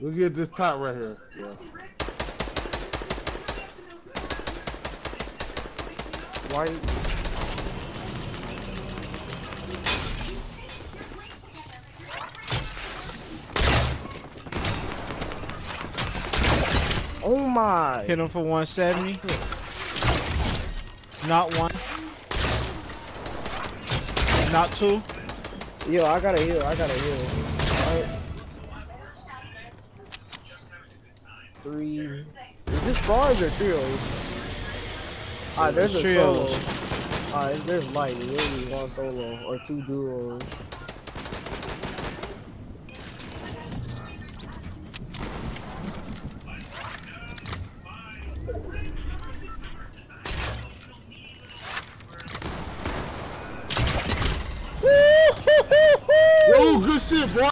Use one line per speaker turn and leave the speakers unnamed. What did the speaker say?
We'll get this top right here. Yeah.
White. Oh my!
Hit him for 170. Not one. Not two.
Yo, I gotta heal. I gotta heal. Three. Is this bars or trios? Ah, there's a solo. Ah, there's light. Maybe one solo or two duos.
Yo, good shit, boy.